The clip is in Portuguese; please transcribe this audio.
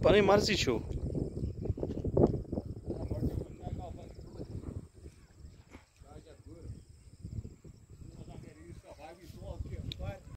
Para Neymar existiu.